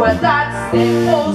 Well, that's the old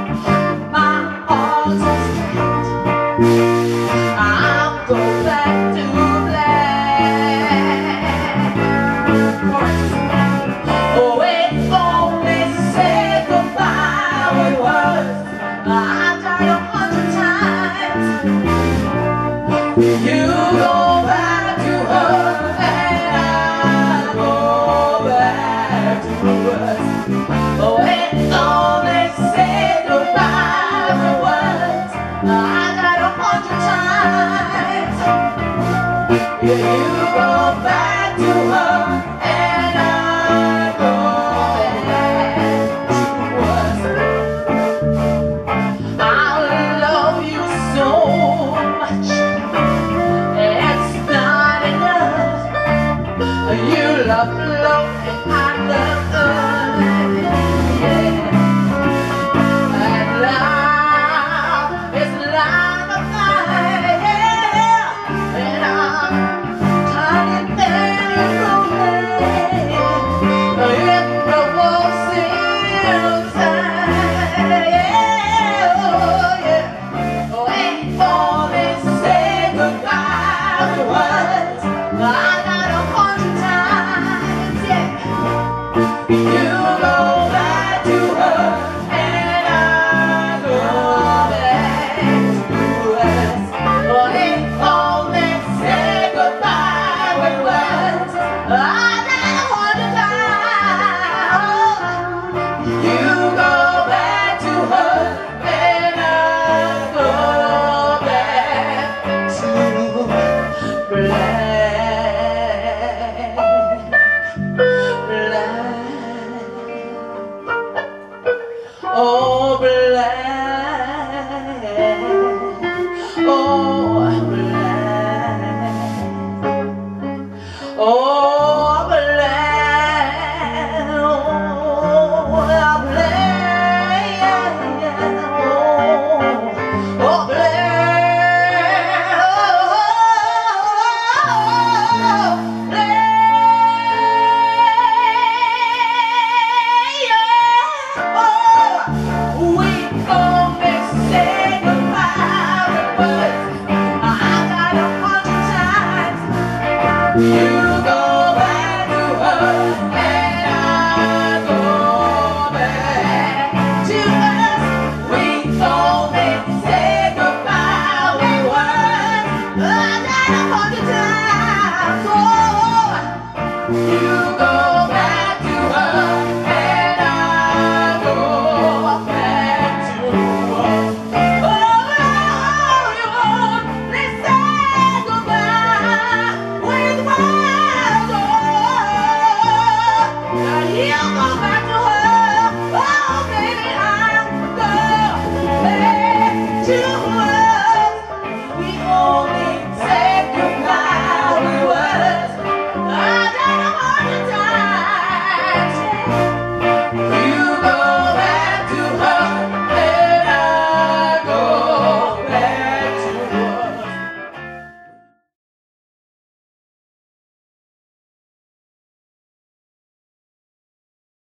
you go back to her. Yeah. Yeah.